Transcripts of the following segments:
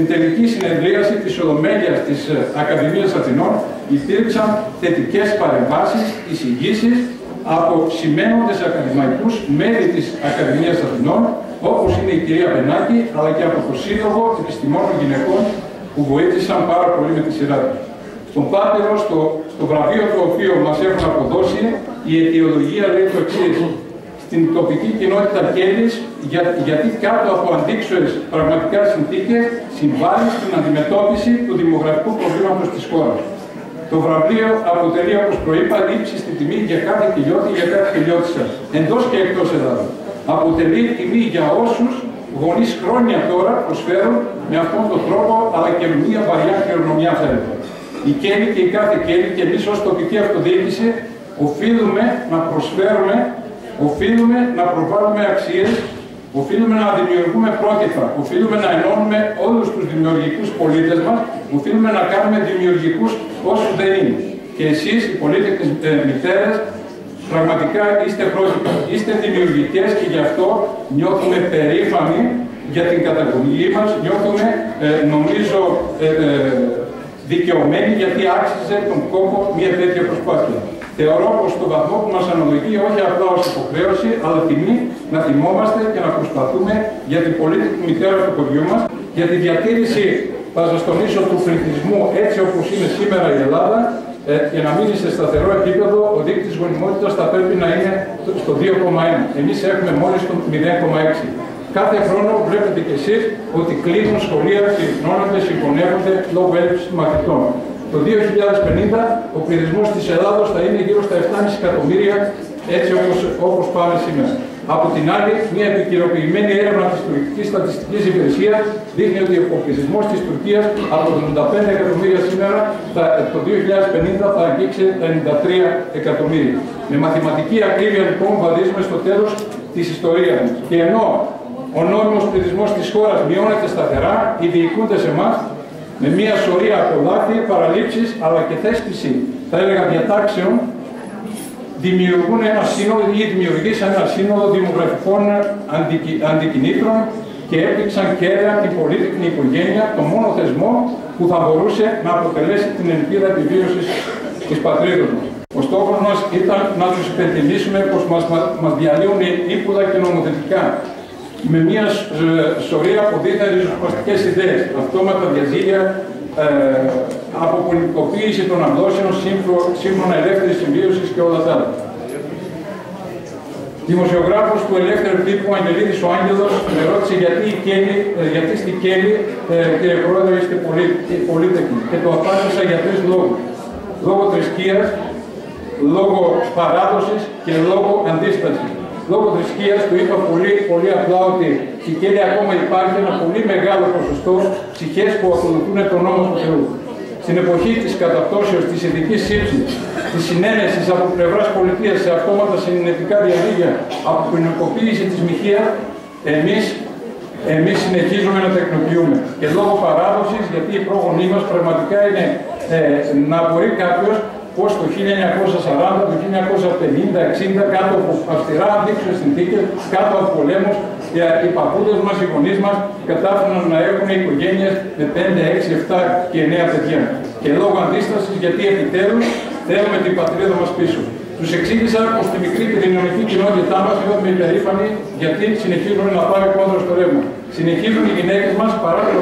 Στην τελική συνεδρίαση της Ολομέλειας της ε, Ακαδημίας Αθηνών υπήρξαν θετικές παρεμβάσεις, εισηγήσεις από σημαίνοντες ακαδημαϊκούς μέλη της Ακαδημίας Αθηνών, όπως είναι η κυρία Πενάκη, αλλά και από το Σύλλογο Επιστημόνων Γυναικών που βοήθησαν πάρα πολύ με τη σειρά τους. Στον Πάτερο, στο, στο βραβείο το οποίο μας έχουν αποδώσει, η αιτιολογία λέει το εξής στην τοπική κοινότητα Κέλλης, για, γιατί κάτω από αντίξωες πραγματικά συνθήκες συμβάλλει στην αντιμετώπιση του δημογραφικού προβλήματος της χώρας. Το βραβείο αποτελεί, όπως προείπα, λήψη στη τιμή για κάθε κοιλιώτη, για κάθε κοιλιώτησα, εντός και εκτός Ελλάδας. Αποτελεί τιμή για όσους γονείς χρόνια τώρα προσφέρουν με αυτόν τον τρόπο, αλλά και με μια βαριά κληρονομιά θέλετε. Η Κέλλη και η κάθε Κέλλη και εμείς ως τοπική αυτοδιοίκηση οφείλουμε να προσφέρουμε Οφείλουμε να προβάλλουμε αξίες, οφείλουμε να δημιουργούμε πρότυπα, οφείλουμε να ενώνουμε όλους τους δημιουργικούς πολίτες μας, οφείλουμε να κάνουμε δημιουργικούς όσους δεν είναι. Και εσείς, οι πολίτες ε, μητέρες, πραγματικά είστε πρότυπα, είστε δημιουργικές και γι' αυτό νιώθουμε περήφανοι για την καταγωγή μας, νιώθουμε, ε, νομίζω, ε, ε, δικαιωμένοι γιατί άξιζε τον κόπο μια τέτοια προσπάθεια. Θεωρώ πως στον βαθμό που μας αναλογεί όχι απλά ως υποχρέωση, αλλά τιμή να θυμόμαστε και να προσπαθούμε για την πολίτικη μητέρα του κοριού μας, για τη διατήρηση, θα σας τονίσω, του πληθυσμού έτσι όπως είναι σήμερα η Ελλάδα, ε, και να μείνει σε σταθερό επίπεδο, ο δείκτης γονιμότητας θα πρέπει να είναι στο 2,1. Εμείς έχουμε μόλις το 0,6. Κάθε χρόνο βλέπετε κι εσείς ότι κλείνουν σχολεία, συγχρόνονται, συγχωνεύονται λόγω έλλειψης μαθητών. Το 2050 ο πληθυσμός της Ελλάδος θα είναι γύρω στα 7,5 εκατομμύρια έτσι όπως, όπως πάμε σήμερα. Από την άλλη, μια επικαιροποιημένη έρευνα της τουρκικής στατιστικής υπηρεσίας δείχνει ότι ο πληθυσμός της Τουρκίας από τα 85 εκατομμύρια σήμερα θα, το 2050 θα αγγίξει τα 93 εκατομμύρια. Με μαθηματική ακρίβεια λοιπόν βαδίζουμε στο τέλος της ιστορίας μας. Και ενώ ο νόμιμος πληθυσμός της χώρας μειώνεται σταθερά, οι διοικούντες εμάς με μια σωρία από λάθη, παραλήψεις, αλλά και θέσπιση, θα έλεγα, διατάξεων, δημιουργούν ένα σύνολο ή δημιουργήσαν ένα σύνολο δημογραφικών αντικι, αντικινήτρων και έπληξαν κέρια την πολύτιμη οικογένεια, το μόνο θεσμό που θα μπορούσε να αποτελέσει την ελπίδα επιβίωσης της πατρίδας μας. Ο στόχος μας ήταν να τους υπενθυμίσουμε πως μας, μας διαλύουν ύπουλα και νομοθετικά με μια ε, σωρία από δίθεν ριζοσπαστικές ιδέες, αυτόματα διαζύγια, ε, αποπολιτικοποίηση των αμβλώσεων, σύμφωνα ελεύθερης συμβίωσης και όλα τα άλλα. Δημοσιογράφος του ελεύθερου τύπου Αγγελίδης ο Άγγελος με ρώτησε γιατί, η Κέλλη, ε, γιατί στη Κέλλη, ε, κύριε Πρόεδρε, είστε πολίτεκνοι. Και το απάντησα για τρεις λόγους. Λόγω θρησκείας, λόγω παράδοσης και λόγω αντίστασης λόγω θρησκείας του είπα πολύ, πολύ απλά ότι στη Κέλια ακόμα υπάρχει ένα πολύ μεγάλο ποσοστό ψυχές που ακολουθούν τον νόμο του Θεού. Στην εποχή της καταπτώσεως, της ειδικής σύψης, της συνένεσης από πλευράς πολιτείας σε αυτόματα συνενετικά διαδίκτυα, από την ποινικοποίηση της μοιχεία, εμείς εμείς συνεχίζουμε να τεκνοποιούμε. Και λόγω παράδοσης, γιατί οι πρόγονοί μας πραγματικά είναι ε, να μπορεί κάποιος πως το 1940, το 1950, 60, κάτω από αυστηρά αντίξωες συνθήκες, κάτω από πολέμους, οι παππούδες μας, οι γονείς μας κατάφεραν να έχουν οικογένειες με 5, 6, 7 και 9 παιδιά. Και λόγω αντίστασης, γιατί επιτέλους θέλουμε την πατρίδα μας πίσω. Τους εξήγησα πως στη μικρή κοινωνική κοινότητά μας νιώθουμε υπερήφανοι γιατί συνεχίζουν να πάμε κόντρα στο ρεύμα. Συνεχίζουν οι γυναίκες μας παρά το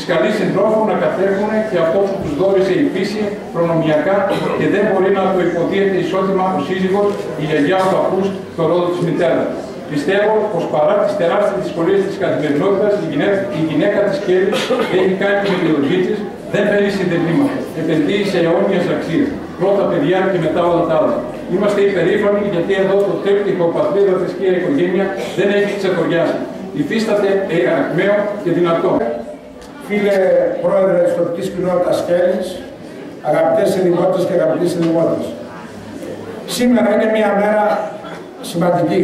τη καλή συντρόφου να κατέχουν και αυτός που τους δόρισε η φύση προνομιακά και δεν μπορεί να το υποδίεται ισότιμα ο σύζυγος, η γιαγιά, ο παππούς, το ρόλο της μητέρας. Πιστεύω πως παρά τις τεράστιες δυσκολίες της καθημερινότητας, η γυναίκα, η γυναίκα της Κέλλη έχει κάνει την επιλογή της, δεν φέρει συντελήματα. Επενδύει σε αιώνιες αξίες. Πρώτα παιδιά και μετά όλα τα άλλα. Είμαστε υπερήφανοι γιατί εδώ το τρίπτυχο πατρίδα, θρησκεία, οικογένεια δεν έχει ξεχωριάσει. Υφίσταται ακμαίο και δυνατό φίλε πρόεδρε της τοπικής κοινότητας Κέλλης, αγαπητές ελληνικότητες και αγαπητοί ελληνικότητες. Σήμερα είναι μια μέρα σημαντική.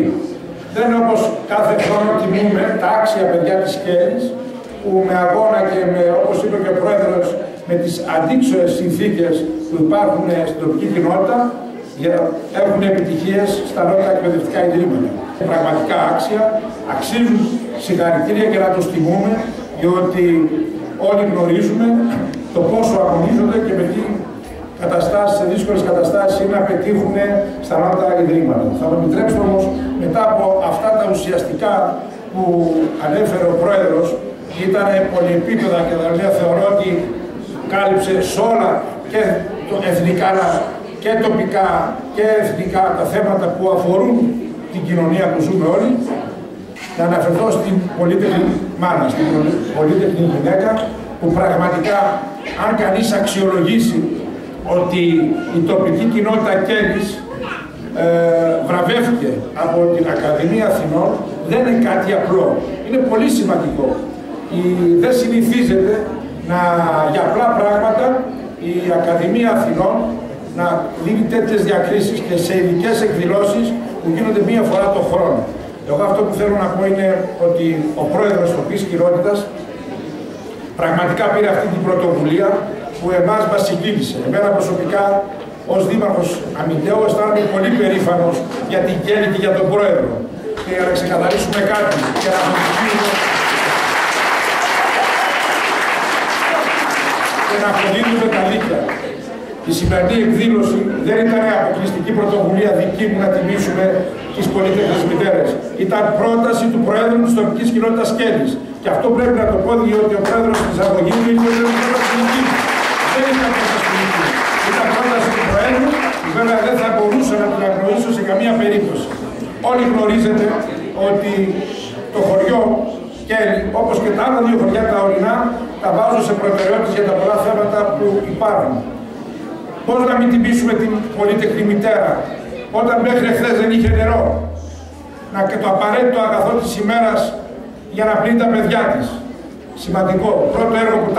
Δεν είναι όπως κάθε χρόνο τιμούμε τα άξια παιδιά της Κέλλης, που με αγώνα και με, όπως είπε και ο πρόεδρος, με τις αντίξωες συνθήκες που υπάρχουν στην τοπική κοινότητα, για έχουν επιτυχίες στα νότια εκπαιδευτικά ιδρύματα. Πραγματικά άξια, αξίζουν συγχαρητήρια και να τους τιμούμε διότι όλοι γνωρίζουμε το πόσο αγωνίζονται και με τι καταστάσεις, σε δύσκολες καταστάσεις είναι να πετύχουν στα ανώτατα ιδρύματα. Θα μου επιτρέψετε όμως μετά από αυτά τα ουσιαστικά που ανέφερε ο Πρόεδρος, ήταν πολυεπίπεδα και δηλαδή θεωρώ ότι κάλυψε σε όλα και το εθνικά και τοπικά και εθνικά τα θέματα που αφορούν την κοινωνία που ζούμε όλοι, να αναφερθώ στην πολύτιμη μάνα, στην πολύτιμη γυναίκα, που πραγματικά, αν κανείς αξιολογήσει ότι η τοπική κοινότητα Κέλλης ε, βραβεύτηκε από την Ακαδημία Αθηνών, δεν είναι κάτι απλό. Είναι πολύ σημαντικό. Η, δεν συνηθίζεται να, για απλά πράγματα η Ακαδημία Αθηνών να δίνει τέτοιες διακρίσεις και σε ειδικές εκδηλώσεις που γίνονται μία φορά το χρόνο. Εγώ αυτό που θέλω να πω είναι ότι ο πρόεδρος τοπής κοινότητας πραγματικά πήρε αυτή την πρωτοβουλία που εμάς μας συγκίνησε. Εμένα προσωπικά ως Δήμαρχος Αμυντέου αισθάνομαι πολύ περήφανος για την Κέννη και για τον πρόεδρο. Και για να ξεκαθαρίσουμε κάτι και να και να αποδίδουμε τα δίκαια. Η σημερινή εκδήλωση δεν ήταν αποκλειστική πρωτοβουλία δική μου να τιμήσουμε τις πολίτες μητέρες. Ήταν πρόταση του Προέδρου της τοπικής κοινότητας Κέλλη. Και αυτό πρέπει να το πω διότι ο Πρόεδρος της αγωγής μου είναι ο πρόταση Δεν ήταν πρόταση Ήταν πρόταση του Προέδρου που βέβαια δεν θα μπορούσα να την αγνοήσω σε καμία περίπτωση. Όλοι γνωρίζετε ότι το χωριό Κέλλη, όπως και τα άλλα δύο χωριά τα ορεινά, τα βάζω σε προτεραιότητε για τα πολλά θέματα που υπάρχουν. Πώς να μην τιμήσουμε την πολύτεχνη μητέρα, όταν μέχρι χθε δεν είχε νερό. Να και το απαραίτητο αγαθό της ημέρας για να πλύνει τα παιδιά της. Σημαντικό. Πρώτο έργο που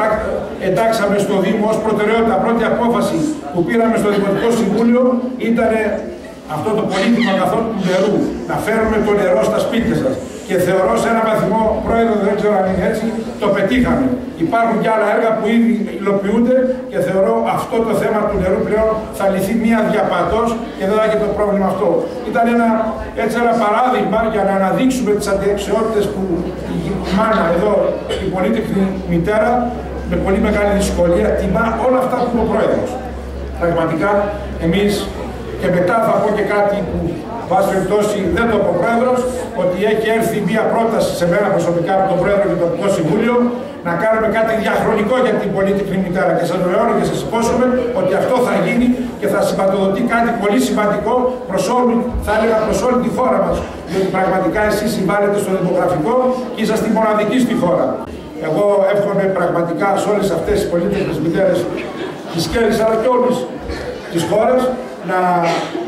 εντάξαμε στο Δήμο ως προτεραιότητα, πρώτη απόφαση που πήραμε στο Δημοτικό Συμβούλιο ήταν αυτό το πολύτιμο αγαθό του νερού. Να φέρουμε το νερό στα σπίτια σας και θεωρώ σε ένα βαθμό, πρόεδρο, δεν ξέρω αν είναι έτσι, το πετύχαμε. Υπάρχουν και άλλα έργα που ήδη υλοποιούνται και θεωρώ αυτό το θέμα του νερού πλέον θα λυθεί μία διαπαντός και δεν θα έχει το πρόβλημα αυτό. Ήταν ένα, έτσι ένα παράδειγμα για να αναδείξουμε τις αντιεξιότητες που η μάνα εδώ, η πολίτικη μητέρα, με πολύ μεγάλη δυσκολία τιμά όλα αυτά που είπε ο πρόεδρος. Πραγματικά εμείς και μετά θα πω και κάτι που βάσει περιπτώσει δεν το είπε ο Πρόεδρος, ότι έχει έρθει μια πρόταση σε μένα προσωπικά από τον Πρόεδρο και το Τοπικό Συμβούλιο να κάνουμε κάτι διαχρονικό για την πολίτικη μητέρα. Και σας βεβαιώνω και σας υπόσχομαι ότι αυτό θα γίνει και θα σηματοδοτεί κάτι πολύ σημαντικό προς όλη, θα έλεγα προς όλη τη χώρα μας. Διότι πραγματικά εσείς συμβάλλετε στο δημογραφικό και είσαστε μοναδικοί στη χώρα. Εγώ εύχομαι πραγματικά σε όλες αυτές τις πολίτικε μητέρες της Κέρδη αλλά και όλη τη χώρα να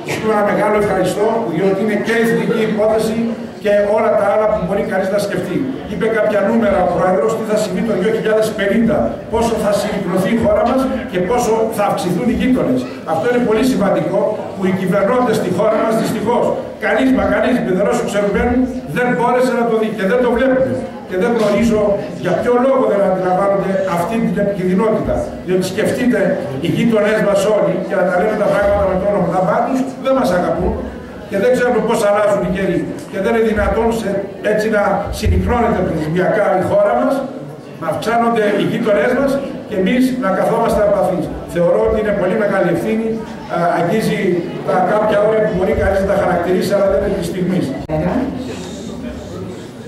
του πω ένα μεγάλο ευχαριστώ, διότι είναι και εθνική υπόθεση και όλα τα άλλα που μπορεί κανείς να σκεφτεί. Είπε κάποια νούμερα ο Πρόεδρος τι θα συμβεί το 2050, πόσο θα συγκλωθεί η χώρα μας και πόσο θα αυξηθούν οι γείτονες. Αυτό είναι πολύ σημαντικό που οι κυβερνώντες στη χώρα μας δυστυχώς, κανείς μα κανείς παιδερό ξερουμένου δεν μπόρεσε να το δει και δεν το βλέπουμε και δεν γνωρίζω για ποιο λόγο δεν αντιλαμβάνονται αυτή την επικινδυνότητα. Διότι σκεφτείτε οι γείτονές μας όλοι και να τα λέμε τα πράγματα με το όνομα τους, δεν μας αγαπούν και δεν ξέρουμε πώς αλλάζουν οι καιροί. Και δεν είναι δυνατόν σε, έτσι να συγχρόνεται πληθυσμιακά η χώρα μας, να αυξάνονται οι γείτονές μας και εμείς να καθόμαστε απαθεί. Θεωρώ ότι είναι πολύ μεγάλη ευθύνη, αγγίζει τα κάποια όρια που μπορεί κανείς να τα χαρακτηρίσει, αλλά δεν είναι της στιγμής.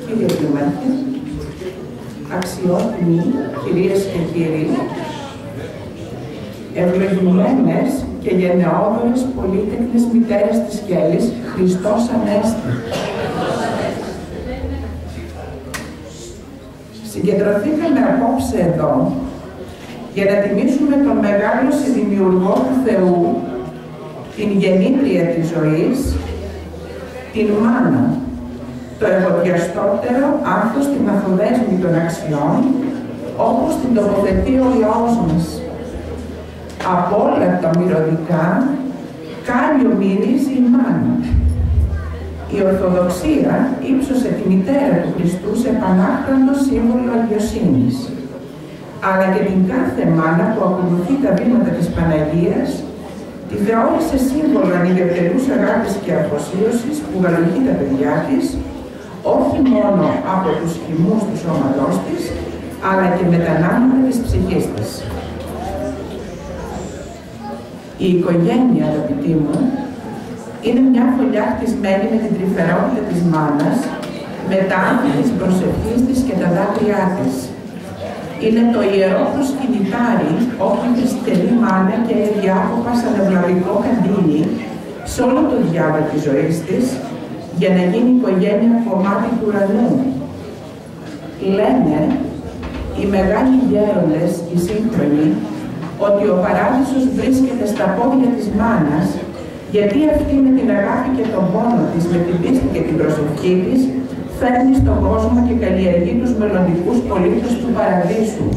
Κύριε Δήμαρχε, αξιότιμοι κυρίες και κύριοι, ευλογημένες και γενναιόδορες πολύτεκνες μητέρες της Κέλλης, Χριστός Ανέστη. Συγκεντρωθήκαμε απόψε εδώ για να τιμήσουμε τον μεγάλο συνδημιουργό του Θεού, την γεννήτρια της ζωής, την Μάνα, το ευωδιαστότερο άρθρο στην καθοδέσμη των αξιών, όπως την τοποθετεί ο Υιός μας. Από όλα τα μυρωδικά, κάλιο μυρίζει η μάνα. Η Ορθοδοξία ύψωσε τη μητέρα του Χριστού σε πανάχραντο σύμβολο αγιοσύνης, αλλά και την κάθε μάνα που ακολουθεί τα βήματα της Παναγίας τη θεώρησε σύμβολο ανιδιωτερούς αγάπης και αφοσίωσης που γαλογεί τα παιδιά της όχι μόνο από τους χυμούς του σώματός της, αλλά και μετανάμματα της ψυχής της. Η οικογένεια, αγαπητοί μου, είναι μια φωλιά χτισμένη με την τρυφερότητα της μάνας, με τα άνθη της προσευχής της και τα δάκρυά της. Είναι το ιερό προσκυνητάρι, όπου τη στελή μάνα και διάκοπα σαν ευλαβικό καντίνι σε όλο το διάβα της ζωής της, για να γίνει η οικογένεια κομμάτι του ουρανού. Λένε οι μεγάλοι γέροντες, οι σύγχρονοι, ότι ο παράδεισος βρίσκεται στα πόδια της μάνας, γιατί αυτή με την αγάπη και τον πόνο της, με την πίστη και την προσευχή της, φέρνει στον κόσμο και καλλιεργεί τους μελλοντικούς πολίτες του παραδείσου.